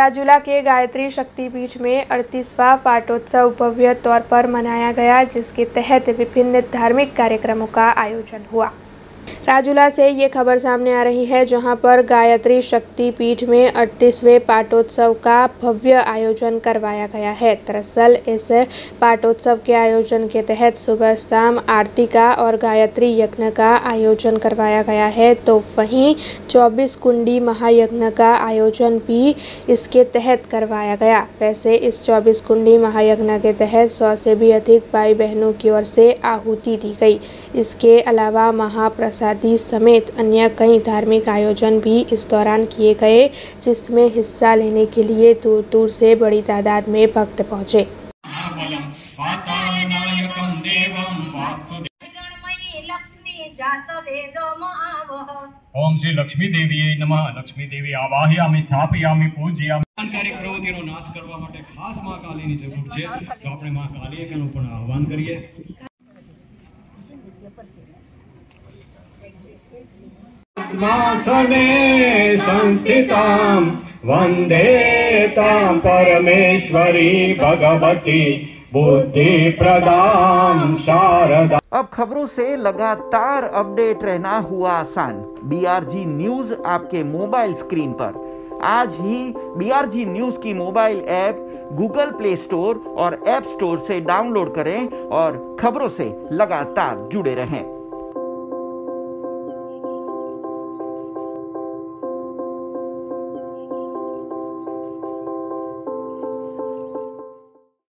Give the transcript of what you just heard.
राजूला के गायत्री शक्तिपीठ में अड़तीसवा पाठोत्सव भव्य तौर पर मनाया गया, जिसके तहत विभिन्न धार्मिक कार्यक्रमों का आयोजन हुआ। राजूला से ये खबर सामने आ रही है, जहाँ पर गायत्री शक्ति पीठ में अड़तीसवें पाठोत्सव का भव्य आयोजन करवाया गया है। दरअसल, इस पाठोत्सव के आयोजन के तहत सुबह शाम आरती का और गायत्री यज्ञ का आयोजन करवाया गया है। तो वहीं 24 कुंडी महायज्ञ का आयोजन भी इसके तहत करवाया गया। वैसे, इस 24 कुंडी महायज्ञ के तहत सौ से भी अधिक भाई बहनों की ओर से आहुति दी गई। इसके अलावा महाप्रसादी समेत अन्य कई धार्मिक आयोजन भी इस दौरान किए गए जिसमें हिस्सा लेने के लिए दूर दूर से बड़ी तादाद में भक्त पहुंचे बलं पातालनायकं देवं वास्तु गणमयी लक्ष्मी जात वेदो महावह ओम श्री लक्ष्मी દેવીએ નમઃ લક્ષ્મી દેવી આવાહયામિ સ્થાપયામિ પૂજયામિ કાર્ય પ્રવૃત્તિનો નાશ કરવા માટે ખાસ માં કાલીની જરૂર છે તો આપણે માં કાલિકાનું પણ આહવાન કરીએ सने संस्थितां परमेश्वरी भगवती बुद्धि प्रदान शारदा। अब खबरों से लगातार अपडेट रहना हुआ आसान। बीआरजी न्यूज़ आपके मोबाइल स्क्रीन पर। आज ही बीआरजी न्यूज़ की mobile app Google Play Store और ऐप स्टोर से डाउनलोड करें और खबरों से लगातार जुड़े रहें।